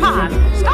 pod. Stop